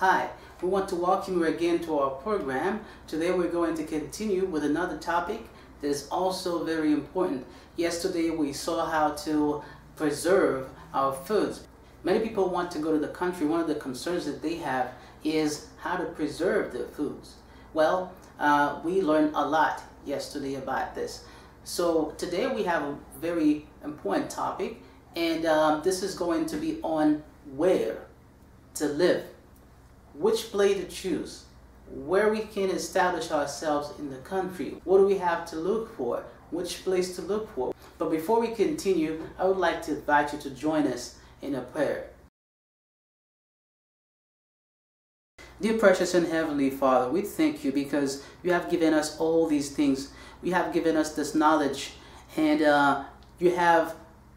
Hi, we want to welcome you again to our program. Today we're going to continue with another topic that is also very important. Yesterday we saw how to preserve our foods. Many people want to go to the country. One of the concerns that they have is how to preserve their foods. Well, uh, we learned a lot yesterday about this. So today we have a very important topic and um, this is going to be on where to live, which place to choose, where we can establish ourselves in the country, what do we have to look for, which place to look for. But before we continue, I would like to invite you to join us in a prayer. Dear precious and heavenly Father, we thank you because you have given us all these things. You have given us this knowledge and uh, you have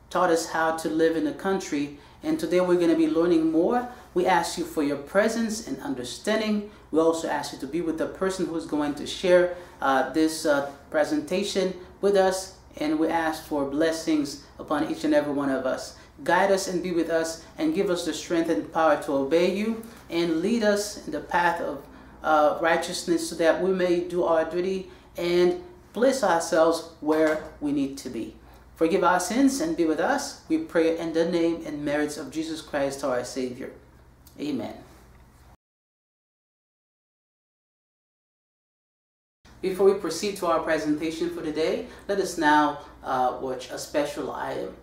taught us how to live in the country. And today we're going to be learning more. We ask you for your presence and understanding. We also ask you to be with the person who's going to share uh, this uh, presentation with us. And we ask for blessings upon each and every one of us. Guide us and be with us and give us the strength and power to obey you and lead us in the path of uh, righteousness so that we may do our duty and place ourselves where we need to be. Forgive our sins and be with us. We pray in the name and merits of Jesus Christ, our Savior. Amen. Before we proceed to our presentation for today, let us now uh, watch a special item.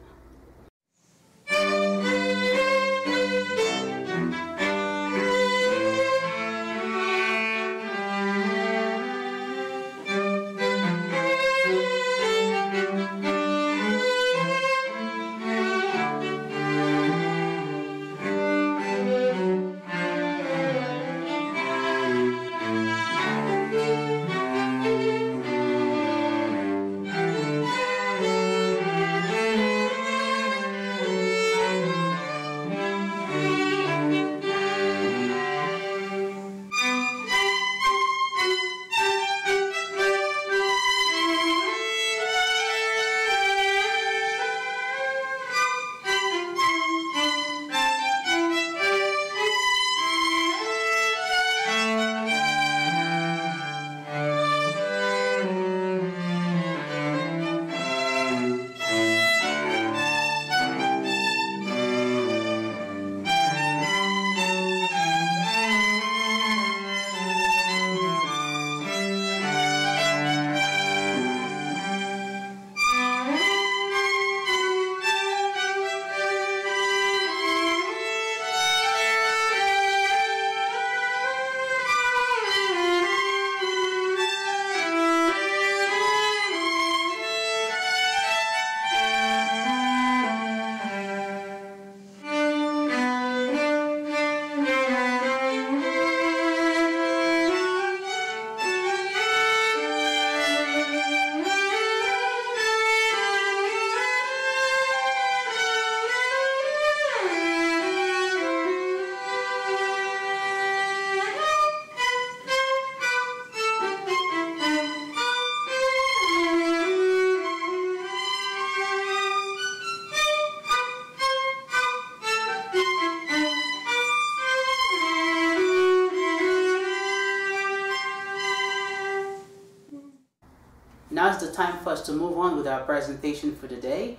Now the time for us to move on with our presentation for today.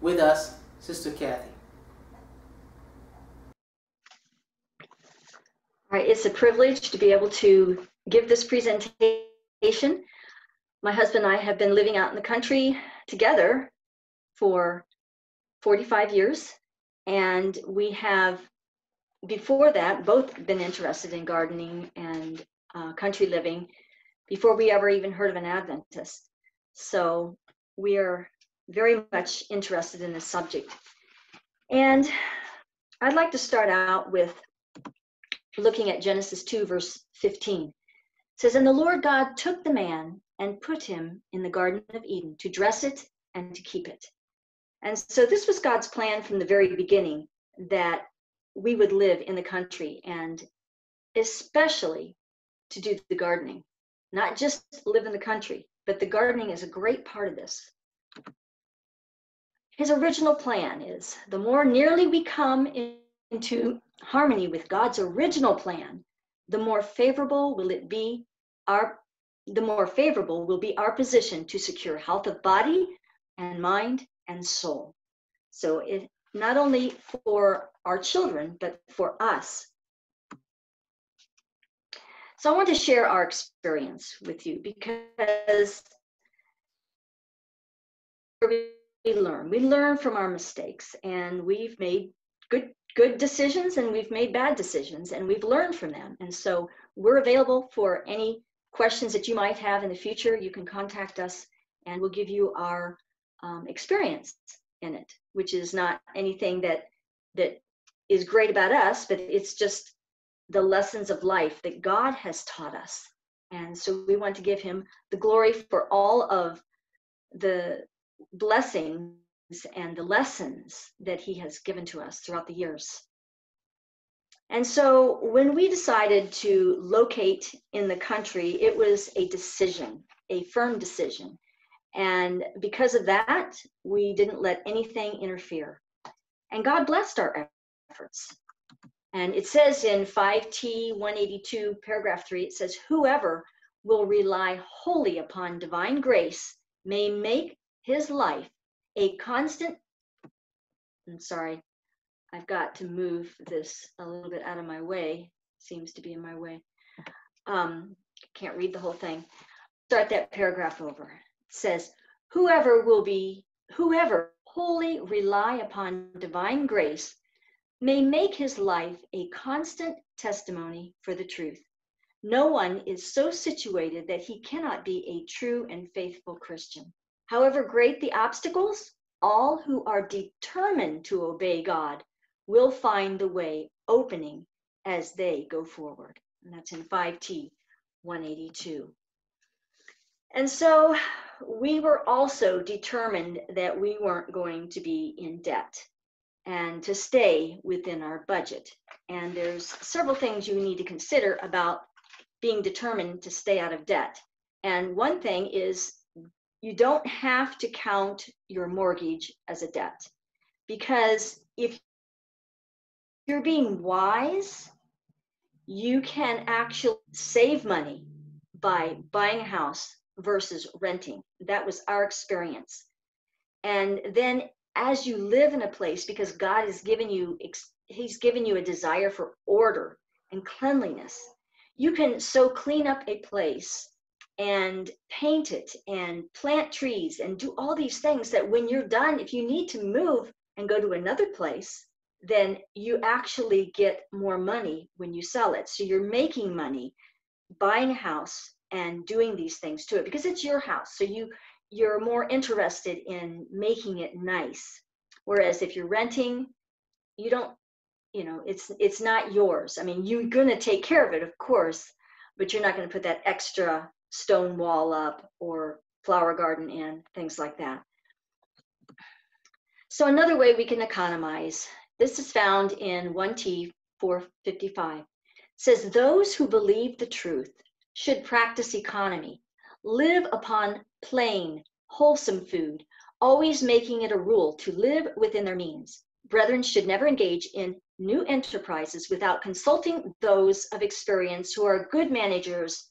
With us, Sister Kathie. All right, it's a privilege to be able to give this presentation. My husband and I have been living out in the country together for 45 years, and we have, before that, both been interested in gardening and uh, country living before we ever even heard of an Adventist. So we are very much interested in this subject. And I'd like to start out with looking at Genesis 2, verse 15. It says, And the Lord God took the man and put him in the Garden of Eden to dress it and to keep it. And so this was God's plan from the very beginning that we would live in the country and especially to do the gardening, not just live in the country, but the gardening is a great part of this. His original plan is the more nearly we come in, into harmony with God's original plan, the more favorable will it be our the more favorable will be our position to secure health of body and mind and soul. So it not only for our children, but for us. So I want to share our experience with you because we learn. We learn from our mistakes and we've made good good decisions and we've made bad decisions and we've learned from them. And so we're available for any questions that you might have in the future. You can contact us and we'll give you our um, experience in it, which is not anything that that is great about us, but it's just the lessons of life that God has taught us. And so we want to give him the glory for all of the blessings and the lessons that he has given to us throughout the years. And so when we decided to locate in the country, it was a decision, a firm decision. And because of that, we didn't let anything interfere. And God blessed our efforts. And it says in 5T 182, paragraph 3, it says, Whoever will rely wholly upon divine grace may make his life a constant. I'm sorry, I've got to move this a little bit out of my way. Seems to be in my way. Um, can't read the whole thing. Start that paragraph over. It says, Whoever will be, whoever wholly rely upon divine grace may make his life a constant testimony for the truth. No one is so situated that he cannot be a true and faithful Christian. However great the obstacles, all who are determined to obey God will find the way opening as they go forward. And that's in 5T 182. And so we were also determined that we weren't going to be in debt and to stay within our budget. And there's several things you need to consider about being determined to stay out of debt. And one thing is you don't have to count your mortgage as a debt because if you're being wise, you can actually save money by buying a house versus renting. That was our experience. And then as you live in a place, because God has given you, He's given you a desire for order and cleanliness, you can so clean up a place and paint it and plant trees and do all these things that when you're done, if you need to move and go to another place, then you actually get more money when you sell it. So you're making money buying a house and doing these things to it because it's your house. So you you're more interested in making it nice. Whereas if you're renting, you don't, you know, it's it's not yours. I mean, you're gonna take care of it, of course, but you're not gonna put that extra stone wall up or flower garden in, things like that. So another way we can economize, this is found in 1T 455, says those who believe the truth should practice economy, live upon plain, wholesome food, always making it a rule to live within their means. Brethren should never engage in new enterprises without consulting those of experience who are good managers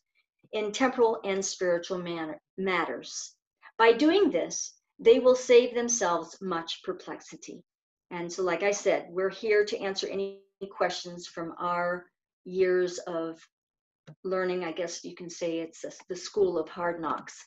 in temporal and spiritual manner, matters. By doing this, they will save themselves much perplexity. And so, like I said, we're here to answer any questions from our years of learning. I guess you can say it's the school of hard knocks.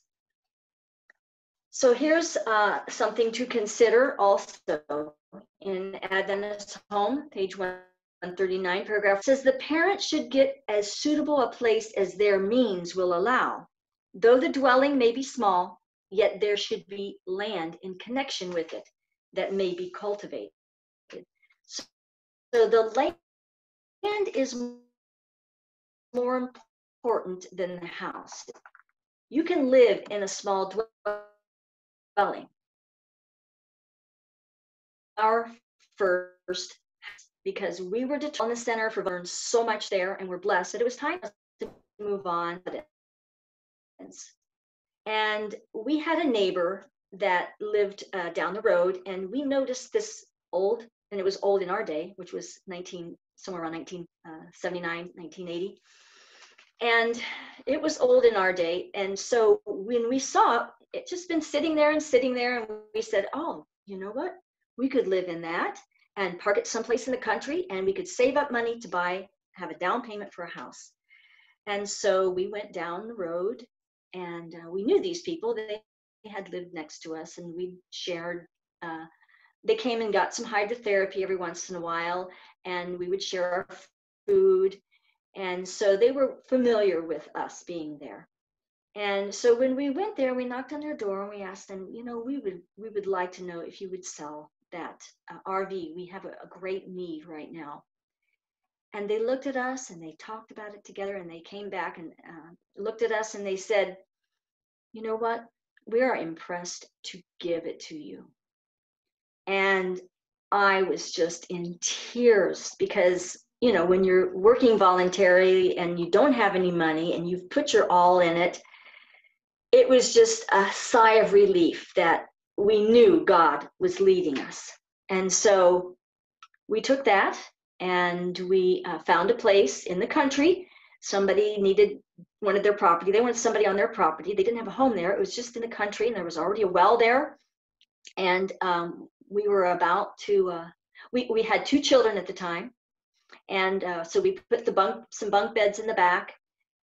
So here's uh, something to consider also in Adventist Home, page 139 paragraph says the parent should get as suitable a place as their means will allow. Though the dwelling may be small, yet there should be land in connection with it that may be cultivated. So, so the land is more important than the house. You can live in a small dwelling. Our first because we were on the center for learned so much there and we're blessed that it was time to move on. And we had a neighbor that lived uh, down the road, and we noticed this old and it was old in our day, which was 19 somewhere around 1979, 1980. And it was old in our day. And so when we saw it, it just been sitting there and sitting there, and we said, oh, you know what? We could live in that and park it someplace in the country, and we could save up money to buy, have a down payment for a house. And so we went down the road, and uh, we knew these people. They had lived next to us, and we shared. Uh, they came and got some hydrotherapy every once in a while, and we would share our food. And so they were familiar with us being there. And so when we went there, we knocked on their door and we asked them, you know, we would we would like to know if you would sell that uh, RV. We have a, a great need right now. And they looked at us and they talked about it together and they came back and uh, looked at us and they said, you know what? We are impressed to give it to you. And I was just in tears because, you know, when you're working voluntarily and you don't have any money and you've put your all in it, it was just a sigh of relief that we knew God was leading us. And so we took that and we uh, found a place in the country. Somebody needed wanted their property. They wanted somebody on their property. They didn't have a home there. It was just in the country, and there was already a well there. And um, we were about to. Uh, we we had two children at the time, and uh, so we put the bunk some bunk beds in the back,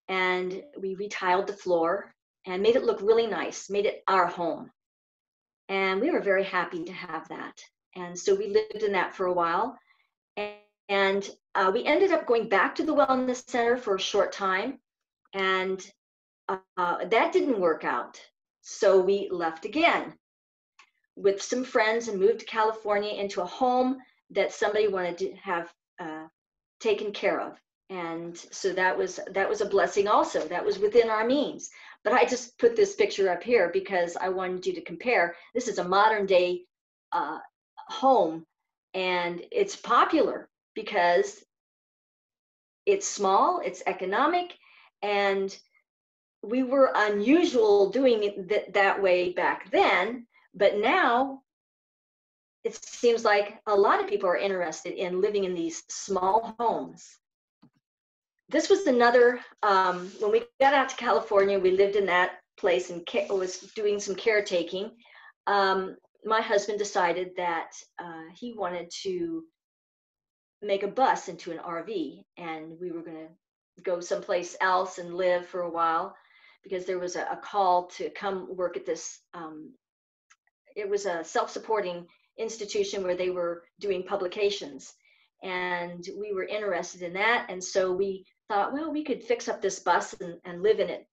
and we retiled the floor and made it look really nice. Made it our home, and we were very happy to have that. And so we lived in that for a while, and, and uh, we ended up going back to the wellness center for a short time, and uh, that didn't work out. So we left again with some friends and moved to California into a home that somebody wanted to have uh, taken care of. And so that was that was a blessing also. That was within our means. But I just put this picture up here because I wanted you to compare. This is a modern day uh, home, and it's popular because it's small, it's economic, and we were unusual doing it th- that way back then but now it seems like a lot of people are interested in living in these small homes. This was another, um, when we got out to California, we lived in that place and was doing some caretaking. Um, my husband decided that uh, he wanted to make a bus into an RV and we were going to go someplace else and live for a while because there was a, a call to come work at this um, it was a self-supporting institution where they were doing publications. And we were interested in that. And so we thought well we could fix up this bus and, and live in it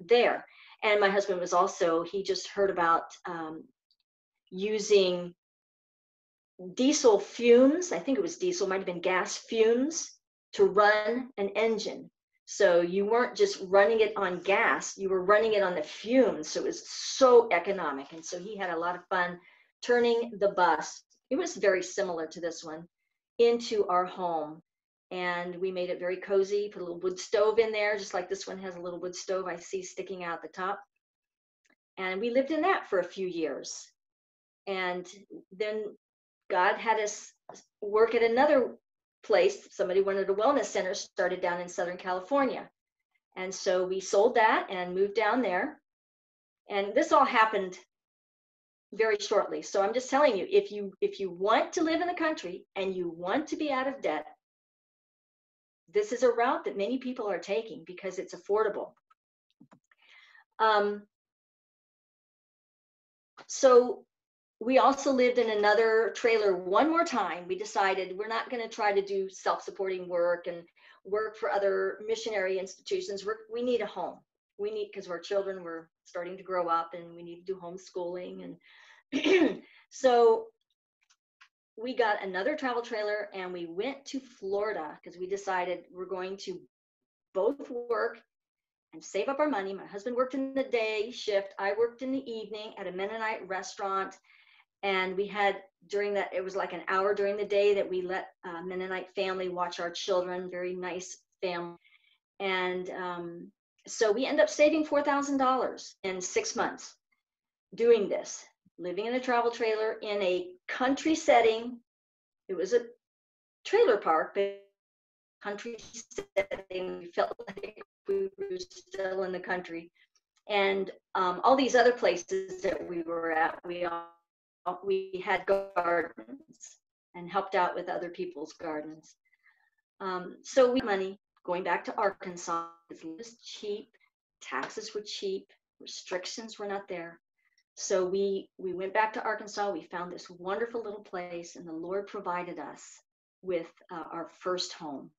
there. And my husband was also he just heard about um, using diesel fumes. I think it was diesel might have been gas fumes to run an engine so you weren't just running it on gas, you were running it on the fumes. So it was so economic. And so he had a lot of fun turning the bus. It was very similar to this one into our home. And we made it very cozy, put a little wood stove in there, just like this one has a little wood stove I see sticking out the top. And we lived in that for a few years. And then God had us work at another place. Somebody wanted a wellness center started down in Southern California. And so we sold that and moved down there. And this all happened very shortly. So I'm just telling you, if you if you want to live in the country and you want to be out of debt, this is a route that many people are taking because it's affordable. Um, so we also lived in another trailer one more time. We decided we're not going to try to do self supporting work and work for other missionary institutions. We're, we need a home. We need, because our children were starting to grow up and we need to do homeschooling. And so we got another travel trailer and we went to Florida because we decided we're going to both work and save up our money. My husband worked in the day shift. I worked in the evening at a Mennonite restaurant and we had during that it was like an hour during the day that we let uh, mennonite family watch our children very nice family and um, so we end up saving $4000 in six months doing this living in a travel trailer in a country setting it was a trailer park, but country setting. We felt like we were still in the country. And um, all these other places that we were at, we all, we had gardens and helped out with other people's gardens. Um, so we money going back to Arkansas. It was cheap, taxes were cheap, restrictions were not there. So we we went back to Arkansas. We found this wonderful little place, and the Lord provided us with uh, our first home.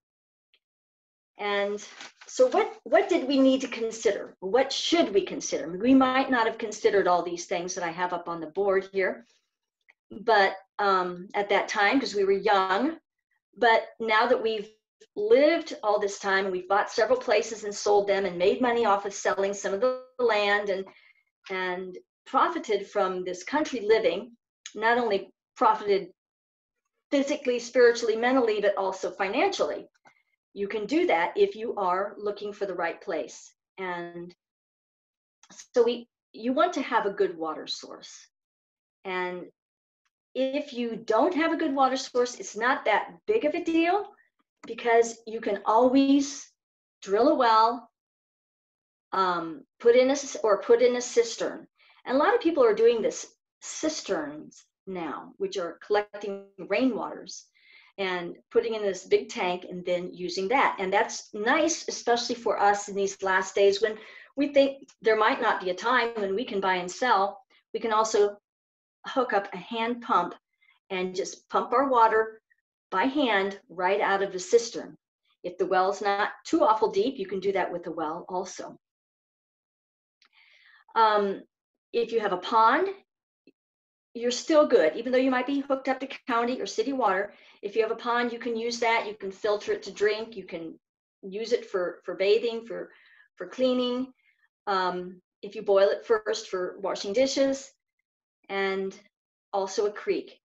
And so, what what did we need to consider? What should we consider? We might not have considered all these things that I have up on the board here, but um, at that time because we were young. But now that we've lived all this time, we've bought several places and sold them and made money off of selling some of the land and and profited from this country living. Not only profited physically, spiritually, mentally, but also financially. You can do that if you are looking for the right place. And so we you want to have a good water source. And if you don't have a good water source, it's not that big of a deal because you can always drill a well, um, put in a or put in a cistern. And a lot of people are doing this cisterns now, which are collecting rainwaters and putting in this big tank and then using that. And that's nice, especially for us in these last days when we think there might not be a time when we can buy and sell. We can also hook up a hand pump and just pump our water by hand right out of the cistern. If the well is not too awful deep, you can do that with the well also. Um, if you have a pond, you're still good, even though you might be hooked up to county or city water. If you have a pond, you can use that. You can filter it to drink. You can use it for for bathing, for for cleaning. Um, if you boil it first for washing dishes, and also a creek.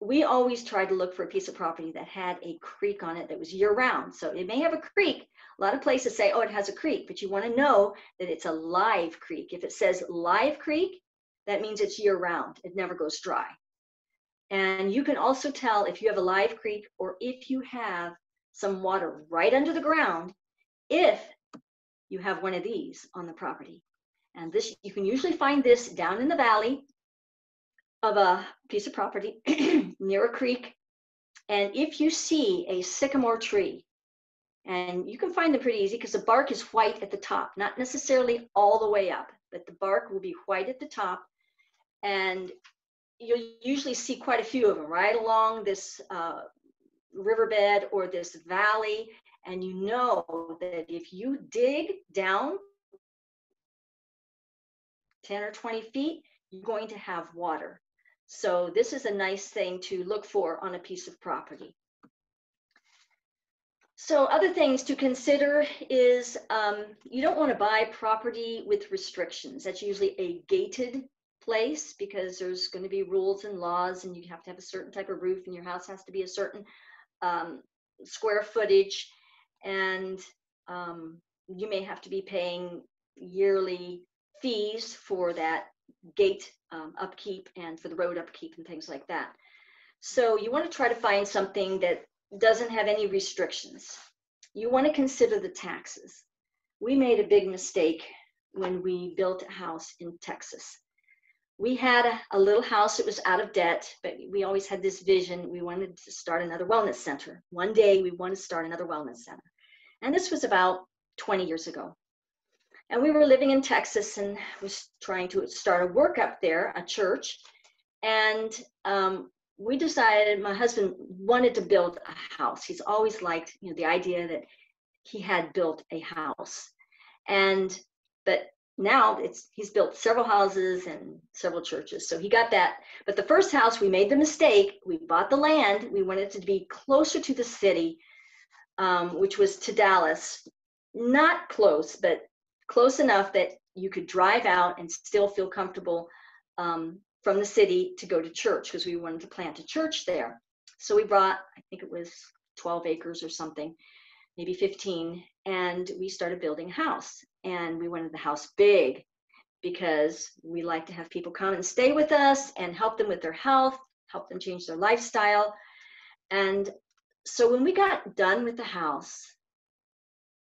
We always tried to look for a piece of property that had a creek on it that was year round. So it may have a creek. A lot of places say, oh, it has a creek, but you want to know that it's a live creek. If it says live creek, that means it's year round. It never goes dry. And you can also tell if you have a live creek or if you have some water right under the ground, if you have one of these on the property. And this, you can usually find this down in the valley of a piece of property near a creek. And if you see a sycamore tree, and you can find them pretty easy because the bark is white at the top, not necessarily all the way up, but the bark will be white at the top. And you'll usually see quite a few of them right along this uh, riverbed or this valley. And you know that if you dig down 10 or 20 feet, you're going to have water. So this is a nice thing to look for on a piece of property. So other things to consider is um, you don't want to buy property with restrictions. That's usually a gated place because there's going to be rules and laws and you have to have a certain type of roof and your house has to be a certain um, square footage and um, you may have to be paying yearly fees for that gate um, upkeep and for the road upkeep and things like that. So you want to try to find something that doesn't have any restrictions. You want to consider the taxes. We made a big mistake when we built a house in Texas. We had a, little house that was out of debt, but we always had this vision. We wanted to start another wellness center. One day we want to start another wellness center. And this was about 20 years ago. And we were living in Texas and was trying to start a work up there, a church. And um, we decided my husband wanted to build a house. He's always liked, you know, the idea that he had built a house. And but now it's he's built several houses and several churches. So he got that. But the first house we made the mistake. We bought the land. We wanted to be closer to the city, um, which was to Dallas. Not close, but close enough that you could drive out and still feel comfortable um, from the city to go to church because we wanted to plant a church there. So we brought, I think it was 12 acres or something, maybe 15, and we started building a house. And we wanted the house big because we like to have people come and stay with us and help them with their health, help them change their lifestyle. And so when we got done with the house,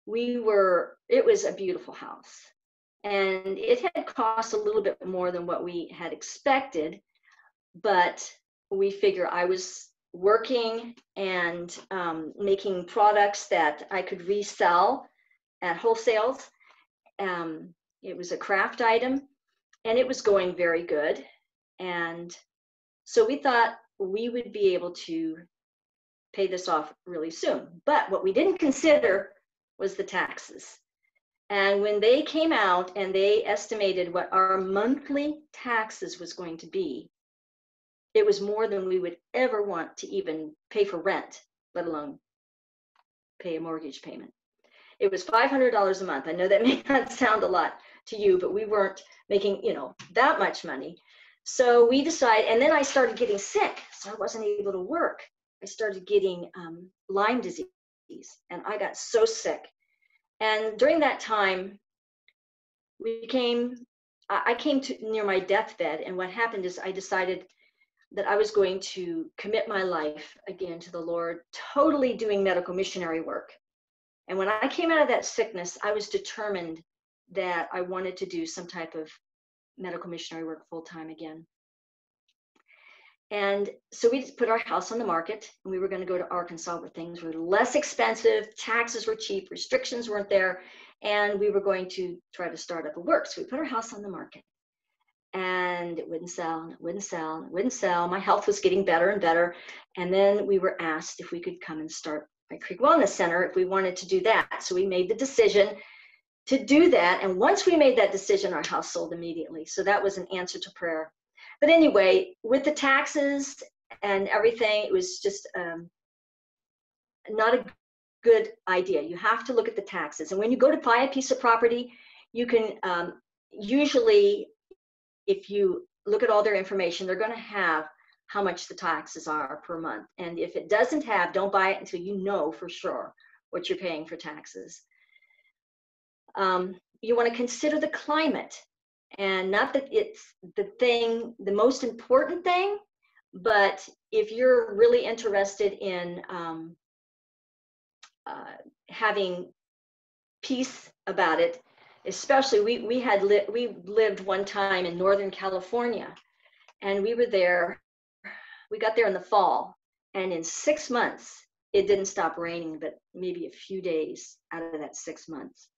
we were, it was a beautiful house. And it had cost a little bit more than what we had expected, but we figure I was working and um, making products that I could resell at wholesales. Um, it was a craft item and it was going very good. And so we thought we would be able to pay this off really soon. But what we didn't consider was the taxes. And when they came out and they estimated what our monthly taxes was going to be, it was more than we would ever want to even pay for rent, let alone pay a mortgage payment. It was $500 a month. I know that may not sound a lot to you, but we weren't making, you know, that much money. So we decided, and then I started getting sick, so I wasn't able to work. I started getting um, Lyme disease, and I got so sick. And during that time, we came, I came to near my deathbed, and what happened is I decided that I was going to commit my life again to the Lord, totally doing medical missionary work. And when I came out of that sickness, I was determined that I wanted to do some type of medical missionary work full time again. And so we just put our house on the market and we were going to go to Arkansas where things were less expensive, taxes were cheap, restrictions weren't there, and we were going to try to start up a work. So we put our house on the market and it wouldn't sell and it wouldn't sell and it wouldn't sell. My health was getting better and better. And then we were asked if we could come and start my Creek Wellness Center if we wanted to do that. So we made the decision to do that. And once we made that decision, our house sold immediately. So that was an answer to prayer. But anyway, with the taxes and everything, it was just um, not a good idea. You have to look at the taxes. And when you go to buy a piece of property, you can um, usually if you look at all their information, they're going to have how much the taxes are per month. And if it doesn't have, don't buy it until you know for sure what you're paying for taxes. Um, you want to consider the climate and not that it's the thing, the most important thing, but if you're really interested in um, uh, having peace about it, especially we we had li- we lived one time in northern california and we were there we got there in the fall and in six months it didn't stop raining but maybe a few days out of that six months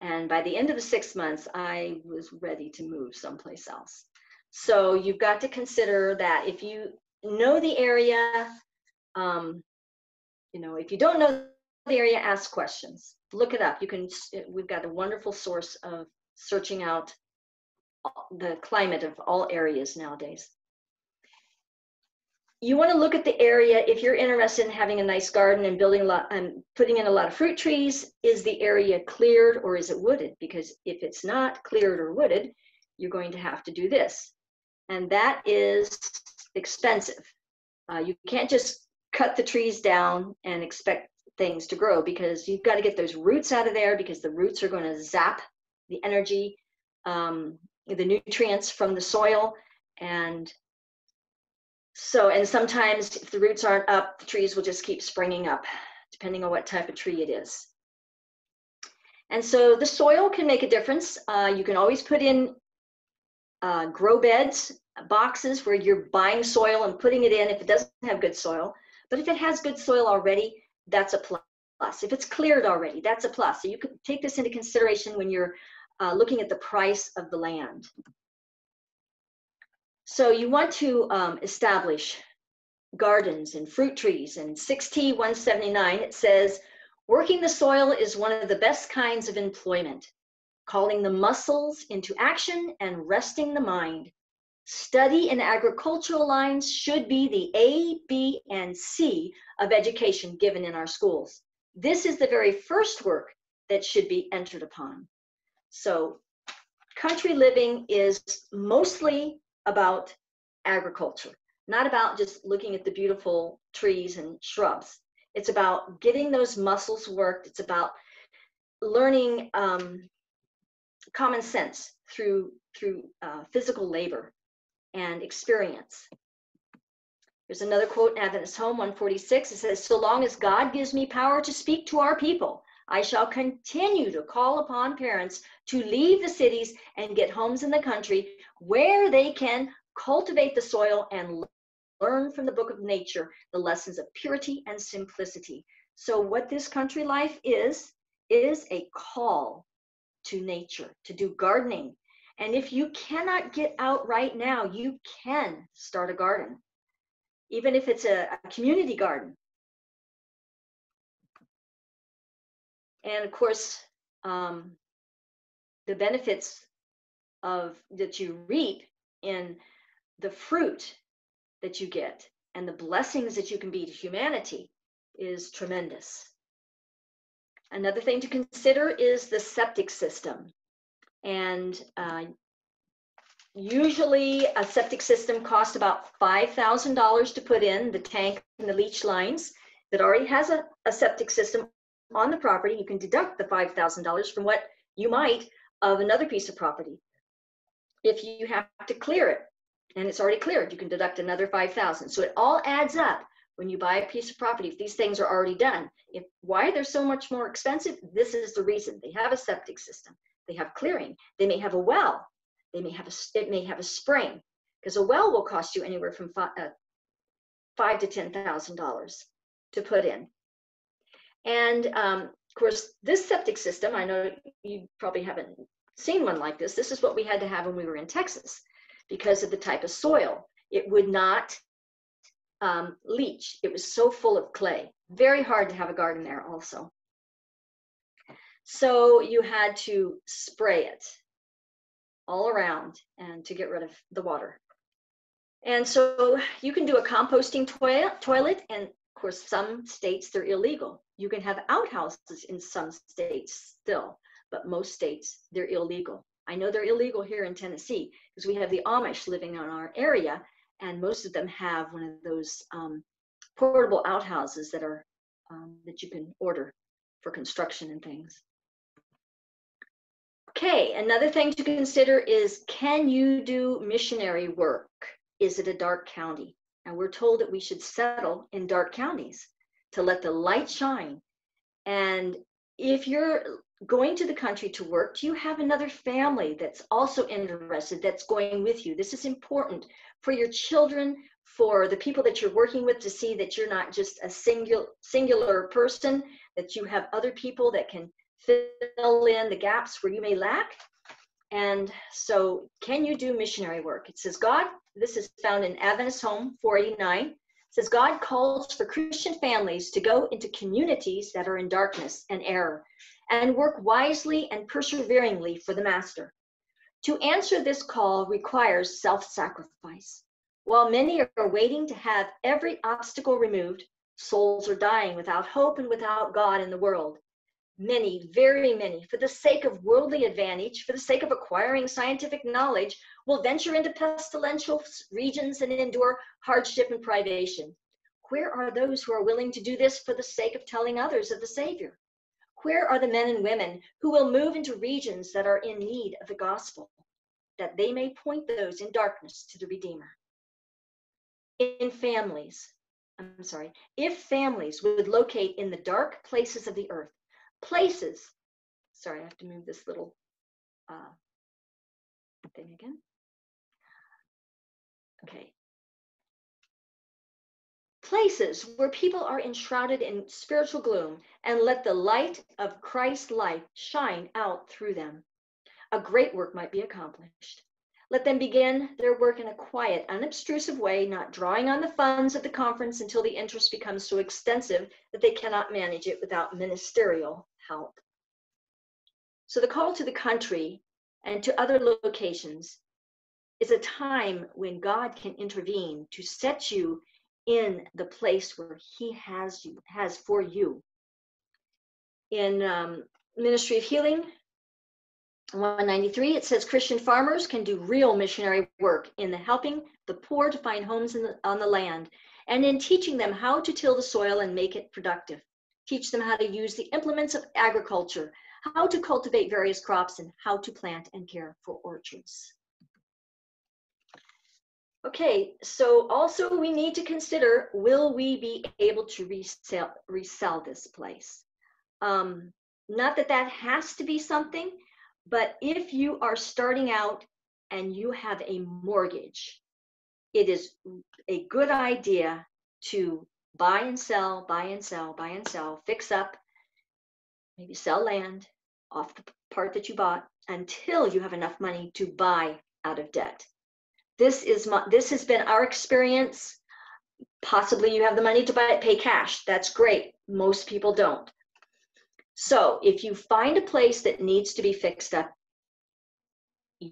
and by the end of the six months i was ready to move someplace else so you've got to consider that if you know the area um, you know if you don't know the area ask questions look it up. You can, we've got a wonderful source of searching out the climate of all areas nowadays. You want to look at the area if you're interested in having a nice garden and building a lot and putting in a lot of fruit trees. Is the area cleared or is it wooded? Because if it's not cleared or wooded, you're going to have to do this, and that is expensive. Uh, you can't just cut the trees down and expect things to grow because you've got to get those roots out of there because the roots are going to zap the energy, um, the nutrients from the soil. And so, and sometimes if the roots aren't up, the trees will just keep springing up, depending on what type of tree it is. And so the soil can make a difference. Uh, you can always put in uh, grow beds, boxes where you're buying soil and putting it in if it doesn't have good soil. But if it has good soil already, that's a plus. If it's cleared already, that's a plus. So you could take this into consideration when you're uh, looking at the price of the land. So you want to um, establish gardens and fruit trees. And 6T 179, it says, working the soil is one of the best kinds of employment, calling the muscles into action and resting the mind. Study in agricultural lines should be the A, B, and C of education given in our schools. This is the very first work that should be entered upon. So country living is mostly about agriculture, not about just looking at the beautiful trees and shrubs. It's about getting those muscles worked. It's about learning um, common sense through through uh, physical labor and experience. Here's another quote in Adventist Home 146. It says, So long as God gives me power to speak to our people, I shall continue to call upon parents to leave the cities and get homes in the country where they can cultivate the soil and learn from the book of nature the lessons of purity and simplicity. So, what this country life is, is a call to nature, to do gardening. And if you cannot get out right now, you can start a garden, even if it's a, a community garden. And of course, um, the benefits of that you reap in the fruit that you get and the blessings that you can be to humanity is tremendous. Another thing to consider is the septic system. And uh, usually a septic system costs about $5,000 to put in the tank and the leach lines that already has a, a septic system on the property. You can deduct the $5,000 from what you might of another piece of property. If you have to clear it and it's already cleared, you can deduct another 5,000. So it all adds up when you buy a piece of property. If these things are already done, if why they're so much more expensive, this is the reason. They have a septic system, they have clearing, they may have a well, they may have a it may have a spring because a well will cost you anywhere from five, uh, five to ten thousand dollars to put in. And um, of course, this septic system, I know you probably haven't seen one like this. This is what we had to have when we were in Texas because of the type of soil. It would not um, leach. It was so full of clay. Very hard to have a garden there also. So you had to spray it all around and to get rid of the water. And so you can do a composting toilet, toilet and of course some states they're illegal. You can have outhouses in some states still, but most states they're illegal. I know they're illegal here in Tennessee because we have the Amish living in our area, and most of them have one of those um, portable outhouses that are um, that you can order for construction and things. Okay, another thing to consider is can you do missionary work? Is it a dark county? And we're told that we should settle in dark counties to let the light shine. And if you're going to the country to work, do you have another family that's also interested that's going with you? This is important for your children, for the people that you're working with to see that you're not just a singular singular person, that you have other people that can fill in the gaps where you may lack. And so, can you do missionary work? It says, God, this is found in Adventist Home 489. Says, God calls for Christian families to go into communities that are in darkness and error and work wisely and perseveringly for the Master. To answer this call requires self sacrifice. While many are waiting to have every obstacle removed, souls are dying without hope and without God in the world. Many, very many, for the sake of worldly advantage, for the sake of acquiring scientific knowledge, will venture into pestilential regions and endure hardship and privation. Where are those who are willing to do this for the sake of telling others of the Savior? Where are the men and women who will move into regions that are in need of the gospel, that they may point those in darkness to the Redeemer? In families, I'm sorry, if families would locate in the dark places of the earth, places, sorry, I have to move this little uh, thing again. Okay, places where people are enshrouded in spiritual gloom and let the light of Christ's light shine out through them. A great work might be accomplished. Let them begin their work in a quiet, unobtrusive way, not drawing on the funds of the conference until the interest becomes so extensive that they cannot manage it without ministerial help. So, the call to the country and to other locations is a time when God can intervene to set you in the place where he has you has for you. In um, ministry of healing 193 it says christian farmers can do real missionary work in the helping the poor to find homes the, on the land and in teaching them how to till the soil and make it productive. Teach them how to use the implements of agriculture how to cultivate various crops and how to plant and care for orchards Okay, so also we need to consider, will we be able to resell, resell this place? Um, not that that has to be something, but if you are starting out and you have a mortgage, it is a good idea to buy and sell, buy and sell, buy and sell, fix up, maybe sell land off the part that you bought until you have enough money to buy out of debt. This is my, this has been our experience. Possibly you have the money to buy it, pay cash. That's great. Most people don't. So if you find a place that needs to be fixed up,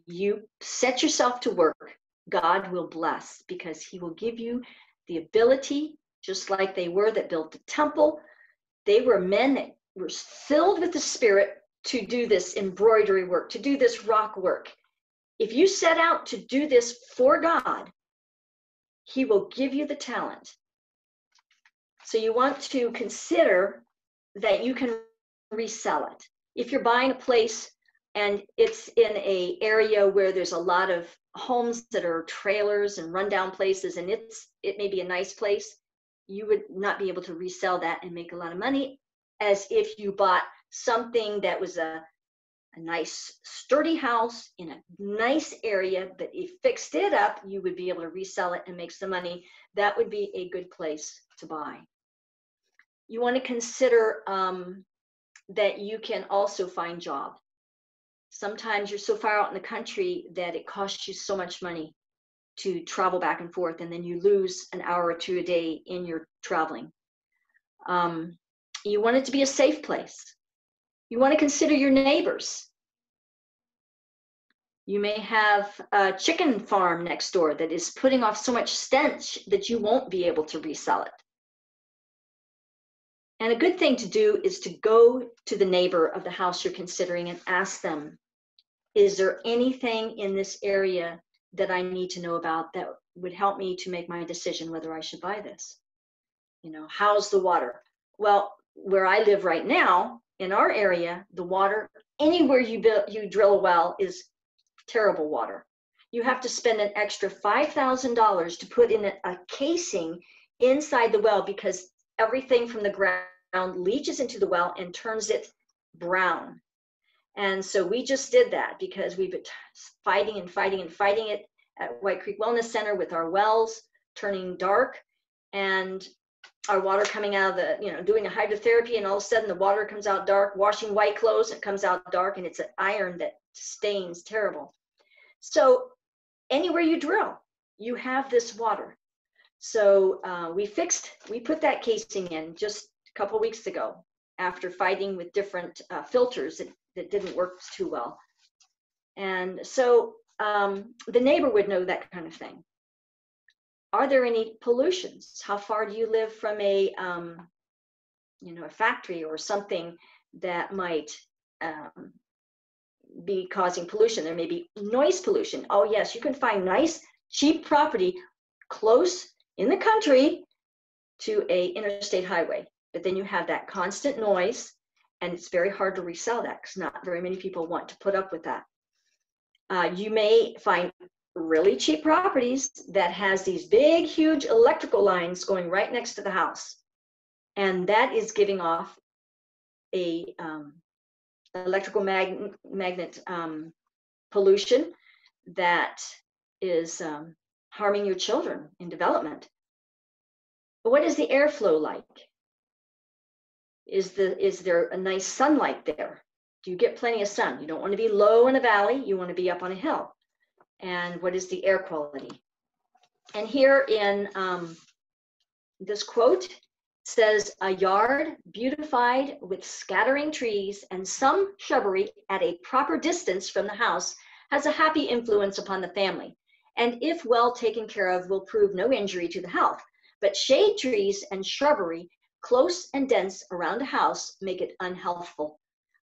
you set yourself to work. God will bless because he will give you the ability, just like they were that built the temple. They were men that were filled with the Spirit to do this embroidery work, to do this rock work. If you set out to do this for God, He will give you the talent. So you want to consider that you can resell it. If you're buying a place and it's in a area where there's a lot of homes that are trailers and rundown places and it's it may be a nice place, you would not be able to resell that and make a lot of money as if you bought something that was a, a nice sturdy house in a nice area, but if fixed it up, you would be able to resell it and make some money. That would be a good place to buy. You want to consider um, that you can also find job. Sometimes you're so far out in the country that it costs you so much money to travel back and forth, and then you lose an hour or two a day in your traveling. Um, you want it to be a safe place. You want to consider your neighbors. You may have a chicken farm next door that is putting off so much stench that you won't be able to resell it. And a good thing to do is to go to the neighbor of the house you're considering and ask them, is there anything in this area that I need to know about that would help me to make my decision whether I should buy this? You know, how's the water? Well, where I live right now, in our area, the water anywhere you build, you drill a well is terrible water. You have to spend an extra five thousand dollars to put in a, casing inside the well because everything from the ground leaches into the well and turns it brown. And so we just did that because we've been fighting and fighting and fighting it at White Creek Wellness Center with our wells turning dark. And our water coming out of the, you know, doing a hydrotherapy and all of a sudden the water comes out dark, washing white clothes, it comes out dark and it's an iron that stains terrible. So anywhere you drill, you have this water. So uh, we fixed, we put that casing in just a couple weeks ago after fighting with different uh, filters that, that didn't work too well. And so um, the neighbor would know that kind of thing are there any pollutions? How far do you live from a, um, you know, a factory or something that might um, be causing pollution? There may be noise pollution. Oh yes, you can find nice, cheap property close in the country to a interstate highway, but then you have that constant noise, and it's very hard to resell that because not very many people want to put up with that. Uh, you may find really cheap properties that has these big, huge electrical lines going right next to the house. And that is giving off a um, electrical mag- magnet um, pollution that is um, harming your children in development. But what is the airflow like? Is the is there a nice sunlight there? Do you get plenty of sun? You don't want to be low in a valley. You want to be up on a hill and what is the air quality. And here in um, this quote says, a yard beautified with scattering trees and some shrubbery at a proper distance from the house has a happy influence upon the family. And if well taken care of, will prove no injury to the health. But shade trees and shrubbery close and dense around a house make it unhealthful.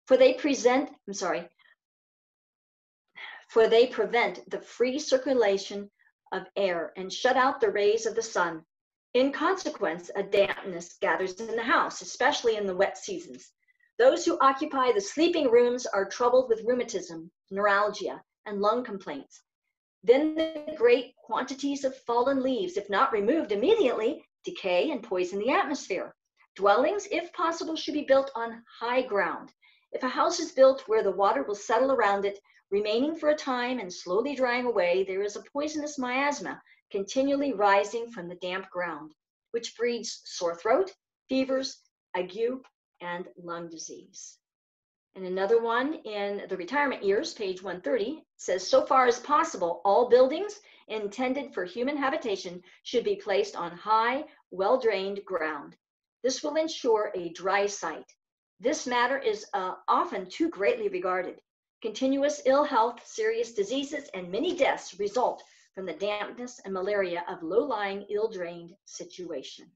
For they present, I'm sorry, for they prevent the free circulation of air and shut out the rays of the sun. In consequence, a dampness gathers in the house, especially in the wet seasons. Those who occupy the sleeping rooms are troubled with rheumatism, neuralgia, and lung complaints. Then the great quantities of fallen leaves, if not removed immediately, decay and poison the atmosphere. Dwellings, if possible, should be built on high ground. If a house is built where the water will settle around it, remaining for a time and slowly drying away, there is a poisonous miasma continually rising from the damp ground, which breeds sore throat, fevers, ague, and lung disease. And another one in the retirement years, page 130, says so far as possible, all buildings intended for human habitation should be placed on high, well drained ground. This will ensure a dry site. This matter is uh, often too greatly regarded. Continuous ill health, serious diseases, and many deaths result from the dampness and malaria of low lying, ill drained situations.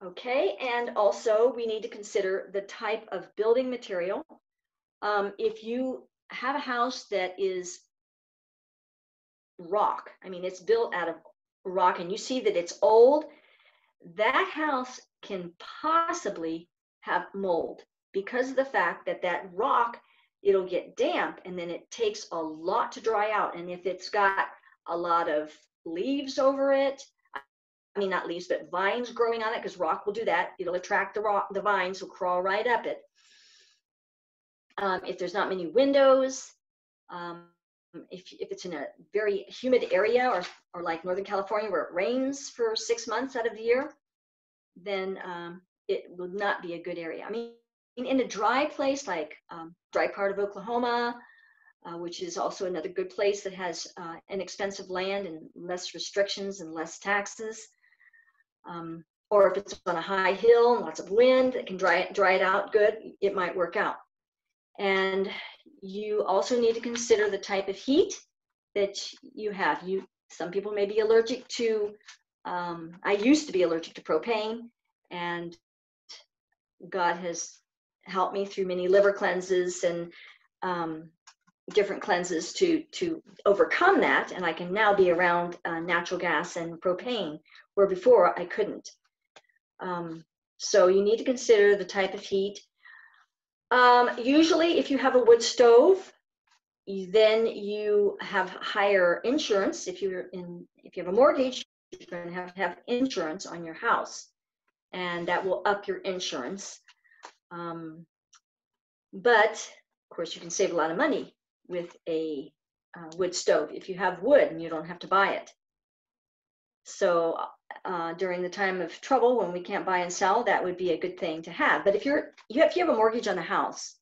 Okay, and also we need to consider the type of building material. Um, if you have a house that is rock, I mean, it's built out of rock and you see that it's old, that house can possibly have mold because of the fact that that rock, it'll get damp and then it takes a lot to dry out. And if it's got a lot of leaves over it, I mean, not leaves, but vines growing on it, because rock will do that. It'll attract the rock, the vines will crawl right up it. Um, if there's not many windows, um, if, if it's in a very humid area or, or like Northern California where it rains for six months out of the year, then um, it will not be a good area. I mean, in a dry place like um, dry part of Oklahoma, uh, which is also another good place that has uh, inexpensive land and less restrictions and less taxes, um, or if it's on a high hill and lots of wind that can dry it, dry it out good, it might work out. And you also need to consider the type of heat that you have. You some people may be allergic to. Um, I used to be allergic to propane, and God has helped me through many liver cleanses and um, different cleanses to to overcome that. And i can now be around uh, natural gas and propane where before i couldn't. Um, so you need to consider the type of heat. Um, usually if you have a wood stove then you have higher insurance. If you're in if you have a mortgage you're going to have to have insurance on your house. And that will up your insurance um, but of course you can save a lot of money with a uh, wood stove if you have wood and you don't have to buy it. So uh, during the time of trouble when we can't buy and sell, that would be a good thing to have. But if you're you have, if you have a mortgage on the house,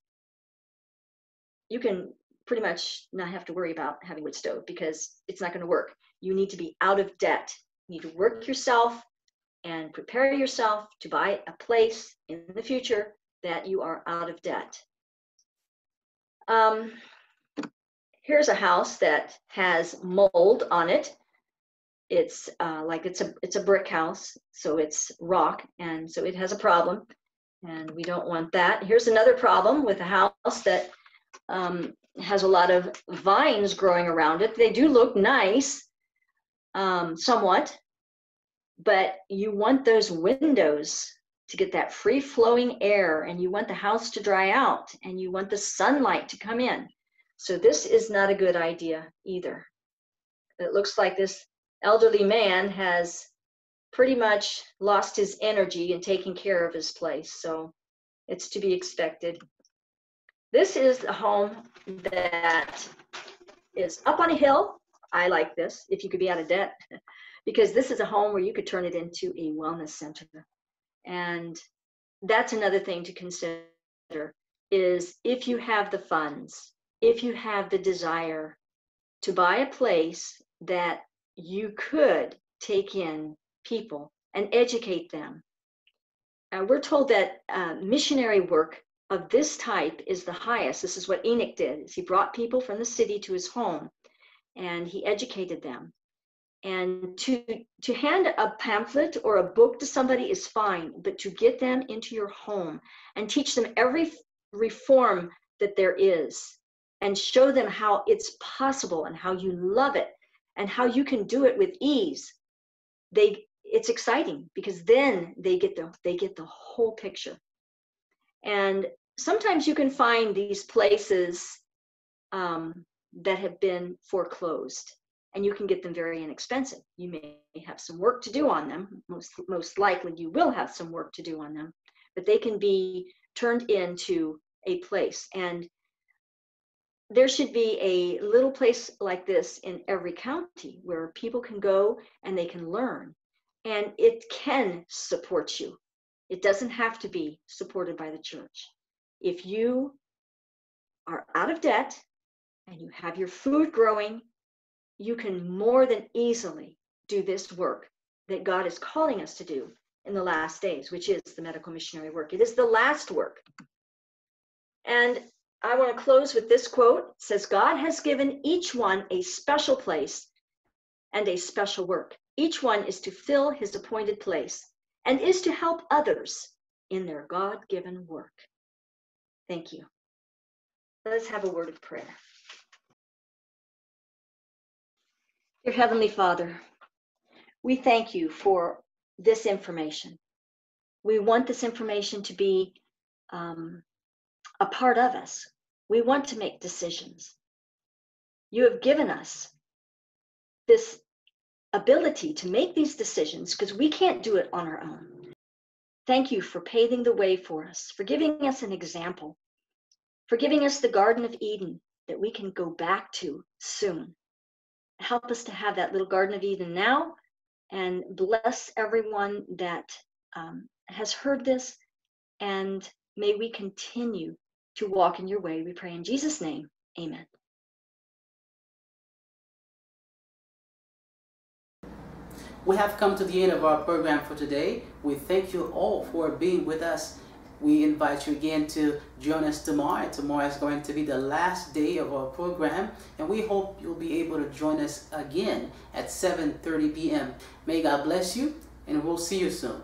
you can pretty much not have to worry about having a wood stove because it's not going to work. You need to be out of debt. You need to work yourself and prepare yourself to buy a place in the future that you are out of debt. Um, here's a house that has mold on it. It's uh, like it's a it's a brick house, so it's rock, and so it has a problem, and we don't want that. Here's another problem with a house that um, has a lot of vines growing around it. They do look nice, um, somewhat, but you want those windows to get that free flowing air, and you want the house to dry out, and you want the sunlight to come in. So this is not a good idea either. It looks like this elderly man has pretty much lost his energy in taking care of his place. So it's to be expected. This is a home that is up on a hill. I like this, if you could be out of debt, because this is a home where you could turn it into a wellness center. And that's another thing to consider is if you have the funds, if you have the desire to buy a place that you could take in people and educate them. Uh, we're told that uh, missionary work of this type is the highest. This is what Enoch did. Is he brought people from the city to his home and he educated them. And to to hand a pamphlet or a book to somebody is fine, but to get them into your home and teach them every reform that there is and show them how it's possible and how you love it and how you can do it with ease they it's exciting because then they get the they get the whole picture. And sometimes you can find these places um, that have been foreclosed and you can get them very inexpensive. You may have some work to do on them. Most, most likely you will have some work to do on them, but they can be turned into a place. And there should be a little place like this in every county where people can go and they can learn. And it can support you. It doesn't have to be supported by the church. If you are out of debt and you have your food growing, you can more than easily do this work that God is calling us to do in the last days, which is the medical missionary work. It is the last work. And I want to close with this quote. It says, God has given each one a special place and a special work. Each one is to fill his appointed place and is to help others in their God given work. Thank you. Let us have a word of prayer. Dear Heavenly Father, we thank you for this information. We want this information to be um, a part of us. We want to make decisions. You have given us this ability to make these decisions because we can't do it on our own. Thank you for paving the way for us, for giving us an example, for giving us the Garden of Eden that we can go back to soon. Help us to have that little Garden of Eden now and bless everyone that um, has heard this. And may we continue to walk in your way. We pray in Jesus' name. Amen. We have come to the end of our program for today. We thank you all for being with us. We invite you again to join us tomorrow. Tomorrow is going to be the last day of our program, and we hope you'll be able to join us again at 7:30 p.m. May God bless you, and we'll see you soon.